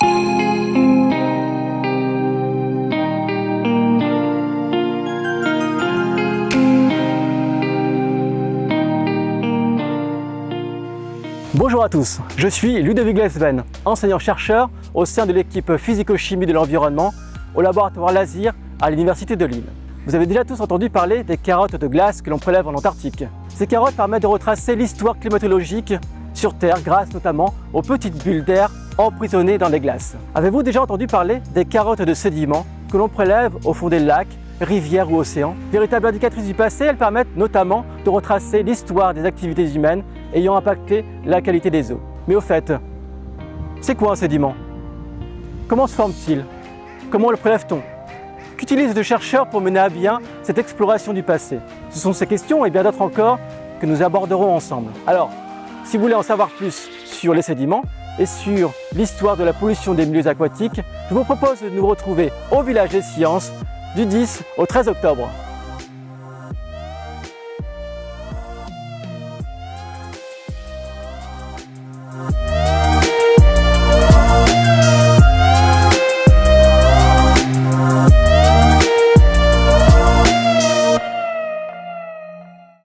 Bonjour à tous, je suis Ludovic Glesven, enseignant-chercheur au sein de l'équipe physico-chimie de l'environnement au laboratoire Lazir à l'Université de Lille. Vous avez déjà tous entendu parler des carottes de glace que l'on prélève en Antarctique. Ces carottes permettent de retracer l'histoire climatologique sur Terre grâce notamment aux petites bulles d'air emprisonnées dans les glaces. Avez-vous déjà entendu parler des carottes de sédiments que l'on prélève au fond des lacs, rivières ou océans? Véritables indicatrices du passé, elles permettent notamment de retracer l'histoire des activités humaines ayant impacté la qualité des eaux. Mais au fait, c'est quoi un sédiment? Comment se forme-t-il? Comment le prélève-t-on? Qu'utilisent les chercheurs pour mener à bien cette exploration du passé? Ce sont ces questions et bien d'autres encore que nous aborderons ensemble. Alors, si vous voulez en savoir plus sur les sédiments et sur l'histoire de la pollution des milieux aquatiques, je vous propose de nous retrouver au Village des Sciences du 10 au 13 octobre.